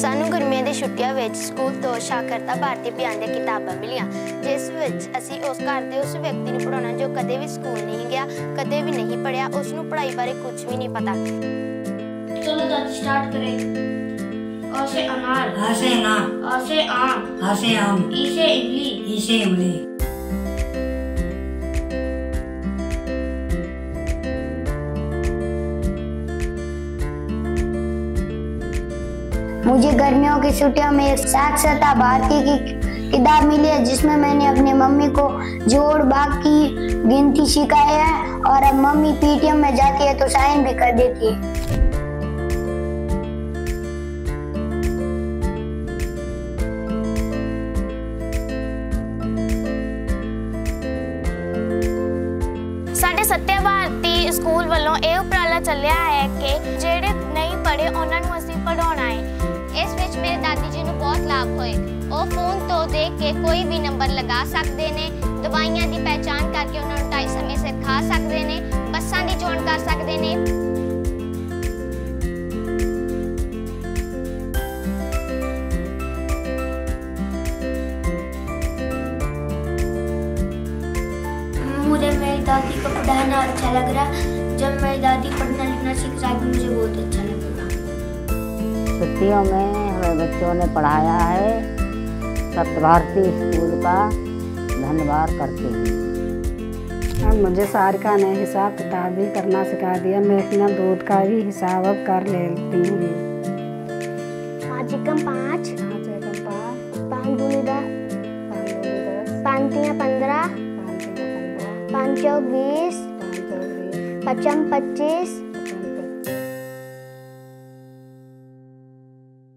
ਸਾਨੂੰ ਗਰਮੀਆਂ ਦੀ ਛੁੱਟੀਆਂ ਵਿੱਚ ਸਕੂਲ ਤੋਂ ਸਾਖਰਤਾ ਭਾਰਤੀ ਬਿਆਨ ਦੀਆਂ ਕਿਤਾਬਾਂ ਮਿਲੀਆਂ ਜਿਸ ਵਿੱਚ ਅਸੀਂ ਉਸ ਘਰ ਦੇ ਉਸ ਵਿਅਕਤੀ ਨੂੰ ਪੜਾਉਣਾ ਜੋ ਕਦੇ ਵੀ ਸਕੂਲ ਨਹੀਂ ਗਿਆ ਕਦੇ ਵੀ ਨਹੀਂ ਪੜਿਆ ਉਸ ਨੂੰ ਪੜ੍ਹਾਈ ਬਾਰੇ ਕੁਝ ਵੀ ਨਹੀਂ ਪਤਾ चलो दादी स्टार्ट करें अ से अनार हसे ना अ से आम हसे आम ई से इमली इसे इमली मुझे गर्मियों की छुट्टियों में एक साक्षरता भारती की किताब मिली है जिसमें मैंने अपनी मम्मी को जोड़ बाग की गिनती सिखाई है और अब मम्मी पीटीएम में जाती है तो साइन भी कर देती है ਸਾਡੇ ਸੱਤਿਆ ਭਾਰਤੀ ਸਕੂਲ ਵੱਲੋਂ ਇਹ ਉਪਰਾਲਾ ਚੱਲਿਆ ਹੈ ਕਿ ਜਿਹੜੇ ਨਹੀਂ ਪੜ੍ਹੇ ਉਹਨਾਂ ਨੂੰ ਅਸੀਂ ਬਹੁਤ ਲਾਭ ਹੋਏ ਉਹ ਫੋਨ ਤੋਂ ਦੇਖ ਕੇ ਕੋਈ ਵੀ ਨੰਬਰ ਲਗਾ ਸਕਦੇ ਨੇ ਦਵਾਈਆਂ ਦੀ ਪਹਿਚਾਣ ਕਰਕੇ ਉਹਨਾਂ ਨੂੰ ਟਾਈ ਸਮੇਂ ਸਿਰ ਖਾ ਸਕਦੇ ਨੇ ਬੱਸਾਂ ਦੀ ਚੋਣ ਕਰ ਸਕਦੇ ਨੇ मुझे मेरी दादी को पढ़ाना अच्छा लग रहा जब मेरी दादी पढ़ना लिखना सीख जाएगी मुझे बहुत अच्छा लगेगा छुट्टियों में हमें बच्चों ने पढ़ाया है। सप्तभारती स्कूल का धन्यवाद करते हैं। अब मुझे सारिका ने हिसाब किताब भी करना सिखा दिया। मैं अपना दूध का भी हिसाब अब कर लेती हूँ। पाँच एकम पाँच। पाँच एकम पाँच। पाँच दूनी दस। पाँच दूनी दस। पाँच पंद्रह पाँच तीन पंद्रह। पाँच बीस पाँच चौक बीस पचम पच्चीस।